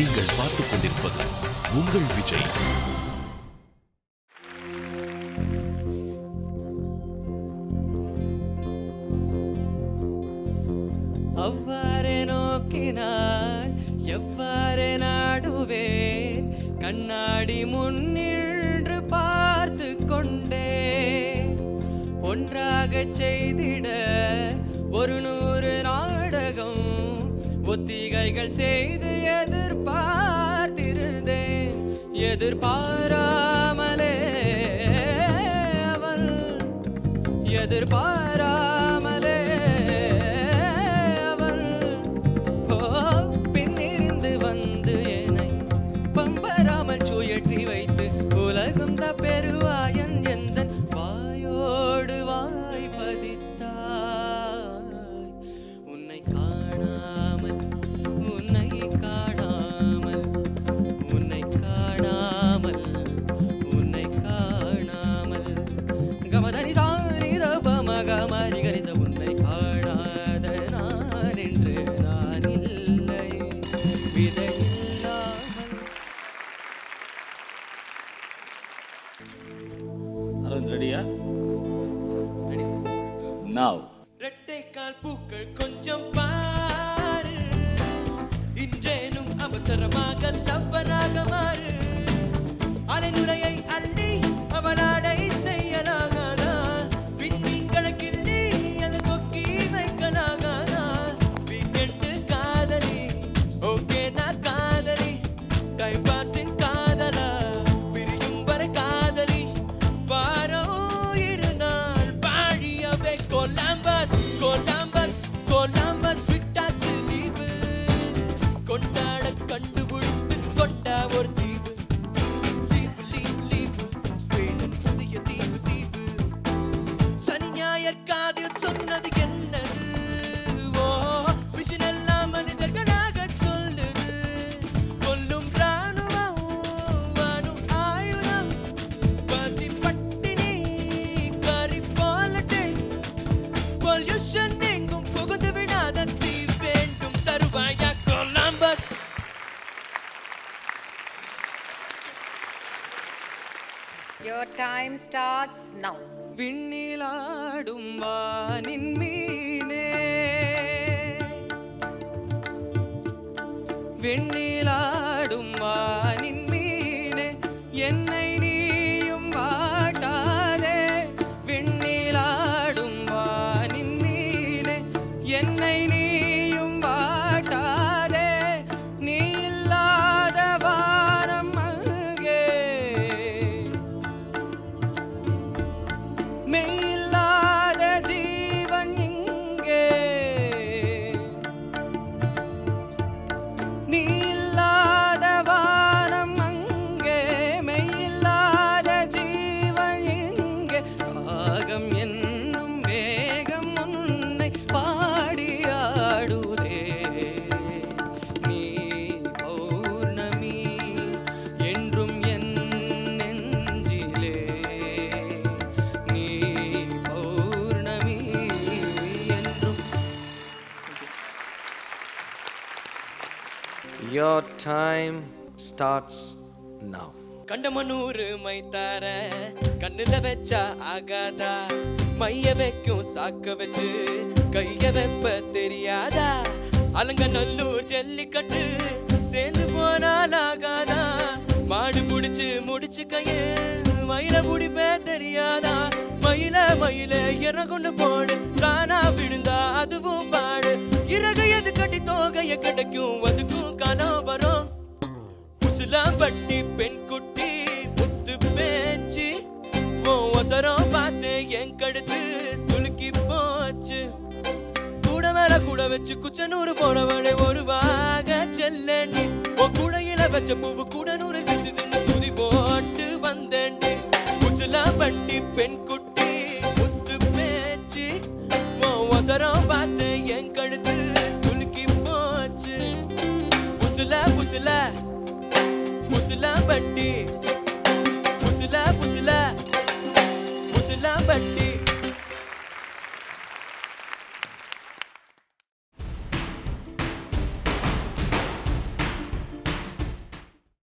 நீங்கள் பார்த்துக் கொண்டிருப்பது உங்கள் விஜய். அவ்வாறே நோக்கினால் எவ்வாறு நாடுவேன்? கண்ணாடி முன்னின்று பார்த்து கொண்டே ஒன்றாக செய்திட ஒரு நூறு நாடகம் ஒத்திகைகள் செய்து எதிர்பார்த்திருந்தேன். எதிர்பாராமலே அவள். எதிர்பாராமலே அவள். ஓ பின்னிருந்து வந்து என்னை பம்பராமல் சுழற்றி வைத்து ரெட்டைக்கால் பூக்கள் கொஞ்சம் பாரு. இன்றேனும் அவசரமாக தவறாக மாறு. அலைநுரையை Your time starts now. விண்ணிலாடும் வானின் மீனே விண்ணில் Your time starts now. கண்டமனூறு மைத்தார கண்ணுல வச்சா ஆகாதா? மைய வைக்கும் சாக்க வச்சு கைய வெப்ப தெரியாதா? அலங்க நல்லூர் ஜல்லிக்கட்டு சேர்ந்து போனால் ஆகாதா? மாடு புடிச்சு முடிச்சு கையே மயில புடிப்பே தெரியாதா? மயில மயில இறகுன்னு போடு தானா விழுந்தா அதுவும் பாடு. இறக எது கட்டி தோகைய கிடைக்கும் அது முசுலாம்பட்டி பெண் குட்டி புத்து பேச்சு. உன் ஒசரம் பார்த்து என் கடுத்து சுலுக்கி போச்சு. கூட மேல கூட வச்சு குச்சனூறு போனவளை ஒரு வாக செல்லண்டி உன் கூடையில வச்ச பூவு கூட நூறு வீசுதுன்னு துதி போட்டு வந்தேன்டி. பட்டி பெண் குட்டி புத்து பேச்சு. உன் ஒசரம் பார்த்து என் கடுத்து சுலுக்கி போச்சு. புசுல புசுல புசுலாம்பட்டி